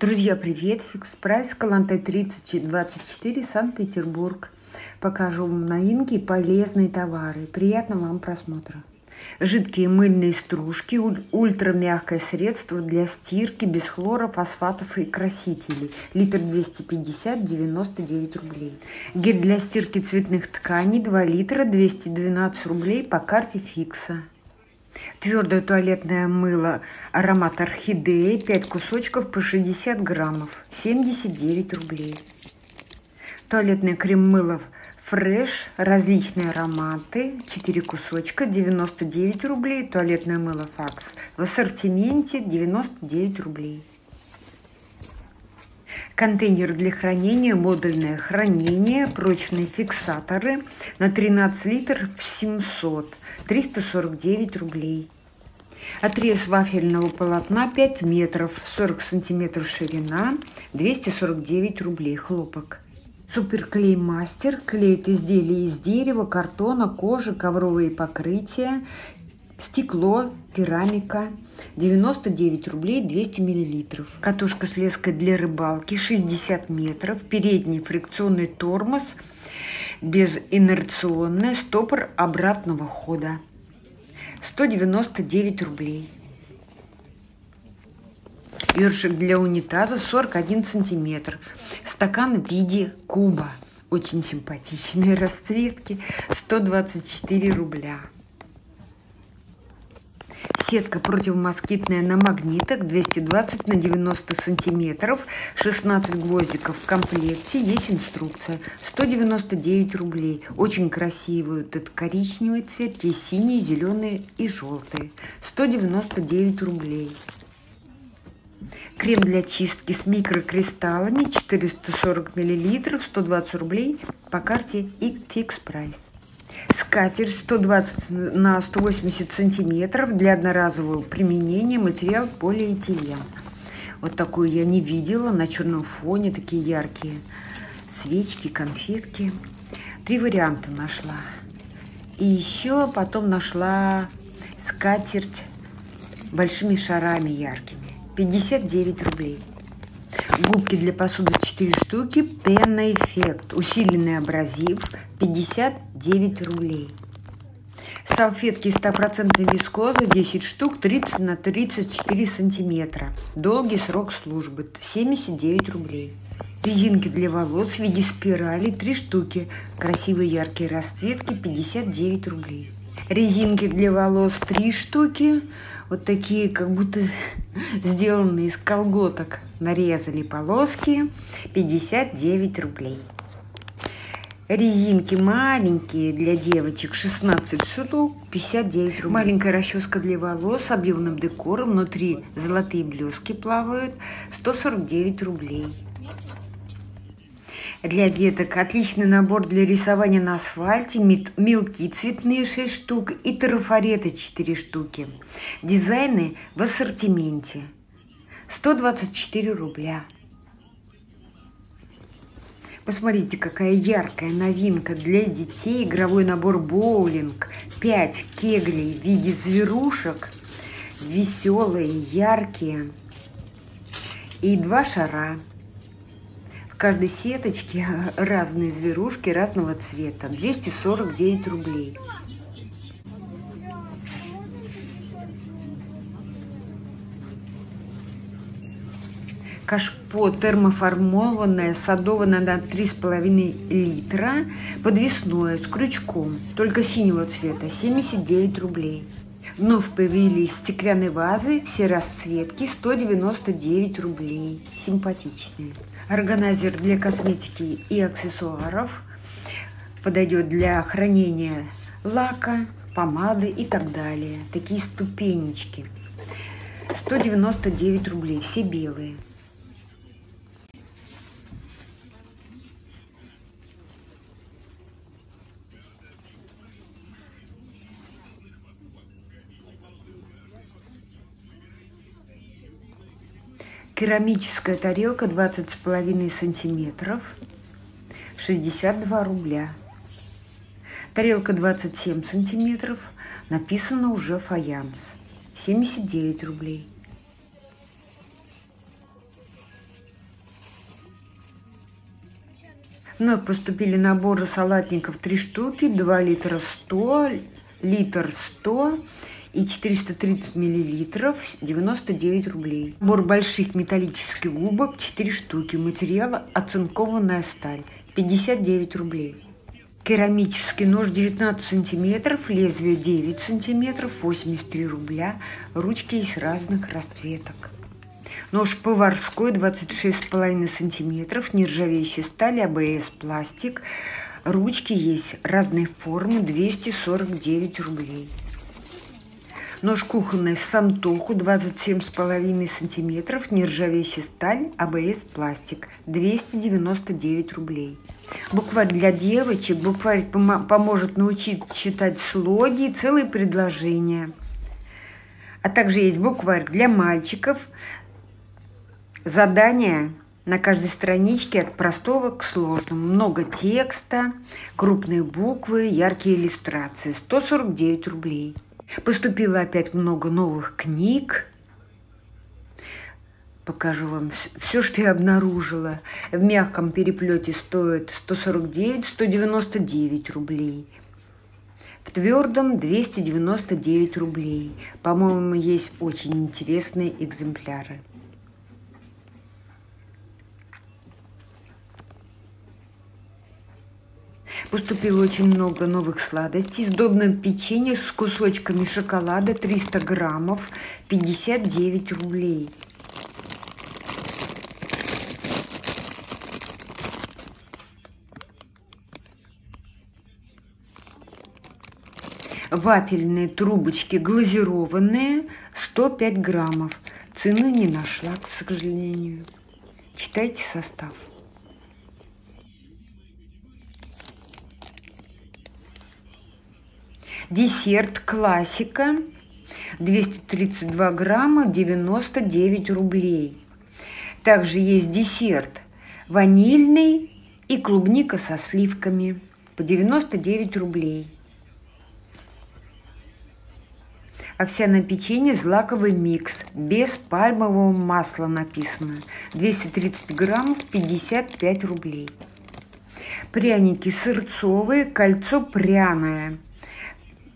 Друзья, привет! Фикс прайс, Калантай 3024, Санкт-Петербург. Покажу вам новинки и полезные товары. Приятного вам просмотра. Жидкие мыльные стружки, ультрамягкое средство для стирки без хлора, фосфатов и красителей. Литр 250, 99 рублей. Гель для стирки цветных тканей 2 литра, 212 рублей по карте Фикса. Твердое туалетное мыло аромат орхидеи 5 кусочков по 60 граммов 79 рублей. Туалетный крем мыло фреш различные ароматы 4 кусочка 99 рублей. Туалетное мыло факс в ассортименте 99 рублей. Контейнер для хранения, модульное хранение, прочные фиксаторы на 13 литров 700 349 рублей. Отрез вафельного полотна 5 метров, 40 сантиметров ширина, 249 рублей. Хлопок. Суперклей мастер клеит изделия из дерева, картона, кожи, ковровые покрытия, стекло, керамика. 99 рублей 200 миллилитров. Катушка с леской для рыбалки 60 метров, передний фрикционный тормоз – безинерционный стопор обратного хода. 199 рублей. Ёршик для унитаза 41 сантиметр. Стакан в виде куба. Очень симпатичные расцветки. 124 рубля. Сетка противомоскитная на магнитах 220 на 90 сантиметров, 16 гвоздиков в комплекте, есть инструкция. 199 рублей. Очень красивый этот коричневый цвет, есть синий, зеленый и желтый. 199 рублей. Крем для чистки с микрокристаллами 440 миллилитров, 120 рублей по карте и фикс прайс. Скатерть 120 на 180 сантиметров для одноразового применения, материал полиэтилен. Вот такую я не видела на черном фоне, такие яркие свечки, конфетки. Три варианта нашла. И еще потом нашла скатерть большими шарами яркими. 59 рублей. Губки для посуды 4 штуки. Пенна эффект. Усиленный абразив 59 рублей. Салфетки 100% вискозы 10 штук 30 на 34 сантиметра. Долгий срок службы 79 рублей. Резинки для волос в виде спирали 3 штуки. Красивые яркие расцветки 59 рублей. Резинки для волос 3 штуки. Вот такие, как будто сделанные из колготок. Нарезали полоски 59 рублей. Резинки маленькие для девочек 16 штук 59 рублей. Маленькая расческа для волос с объемным декором. Внутри золотые блески плавают 149 рублей. Для деток отличный набор для рисования на асфальте, мелкие цветные 6 штук и трафареты 4 штуки. Дизайны в ассортименте. 124 рубля. Посмотрите, какая яркая новинка для детей. Игровой набор боулинг. 5 кеглей в виде зверушек. Веселые, яркие. И два шара. В каждой сеточке разные зверушки разного цвета. 249 рублей. Кашпо термоформованное, садованное на 3,5 литра, подвесное, с крючком, только синего цвета, 79 рублей. Вновь появились стеклянные вазы, все расцветки, 199 рублей. Симпатичные. Органайзер для косметики и аксессуаров. Подойдет для хранения лака, помады и так далее. Такие ступенечки. 199 рублей, все белые. Керамическая тарелка 20,5 сантиметров, 62 рубля. Тарелка 27 сантиметров, написано уже фаянс, 79 рублей. Вновь поступили наборы салатников 3 штуки, 2 литра 100, литр 100 и 430 миллилитров 99 рублей. Набор больших металлических губок 4 штуки. Материала оцинкованная сталь 59 рублей. Керамический нож 19 сантиметров, лезвие 9 сантиметров, 83 рубля. Ручки есть разных расцветок. Нож поварской 26,5 сантиметров, нержавеющая сталь, АБС пластик. Ручки есть разной формы, 249 рублей. Нож кухонный Сантоху 27,5 сантиметров, нержавеющая сталь, АБС пластик, 299 рублей. Букварь для девочек, букварь поможет научить читать слоги и целые предложения. А также есть букварь для мальчиков Задания на каждой страничке от простого к сложному. Много текста, крупные буквы, яркие иллюстрации. 149 рублей. Поступило опять много новых книг. Покажу вам все, что я обнаружила. В мягком переплете стоит 149-199 рублей. В твердом 299 рублей. По-моему, есть очень интересные экземпляры. Поступило очень много новых сладостей. Сдобное печенье с кусочками шоколада 300 граммов, 59 рублей. Вафельные трубочки глазированные 105 граммов. Цены не нашла, к сожалению. Читайте состав. Десерт классика 232 грамма 99 рублей. Также есть десерт ванильный и клубника со сливками по 99 рублей. Овсяное печенье злаковый микс без пальмового масла написано. 230 граммов 55 рублей. Пряники сырцовые, кольцо пряное –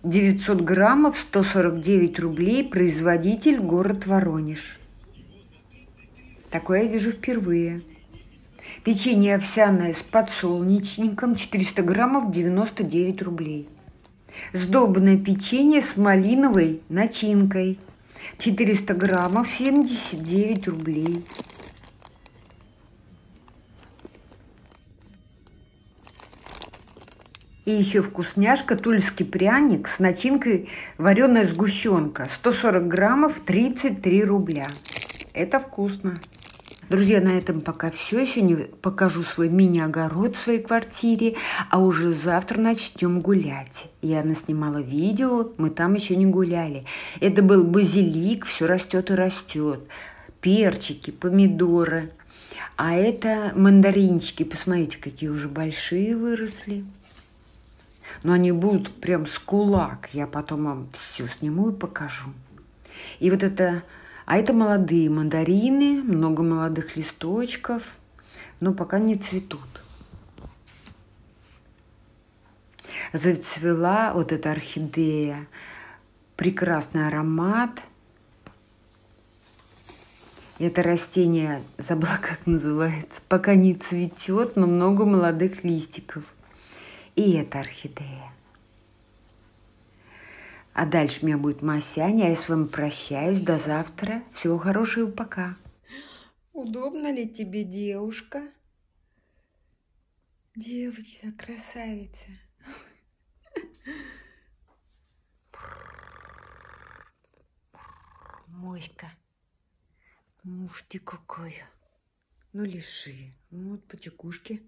900 граммов, 149 рублей, производитель город Воронеж. Такое я вижу впервые. Печенье овсяное с подсолнечником, 400 граммов, 99 рублей. Сдобное печенье с малиновой начинкой, 400 граммов, 79 рублей. И еще вкусняшка, тульский пряник с начинкой вареная сгущенка. 140 граммов, 33 рубля. Это вкусно. Друзья, на этом пока все. Сегодня покажу свой мини-огород в своей квартире, а уже завтра начнем гулять. Я наснимала видео, мы там еще не гуляли. Это был базилик, все растет и растет. Перчики, помидоры. А это мандаринчики. Посмотрите, какие уже большие выросли но они будут прям с кулак. Я потом вам все сниму и покажу. И вот это, а это молодые мандарины, много молодых листочков, но пока не цветут. Зацвела вот эта орхидея, прекрасный аромат. Это растение, забыла как называется, пока не цветет, но много молодых листиков – и эта орхидея. А дальше у меня будет Масяня, а я с вами прощаюсь. До завтра. Всего хорошего, пока. Удобно ли тебе, девушка? Девочка, красавица. Моська. Ух ты какая. Ну, лиши. Вот потекушки.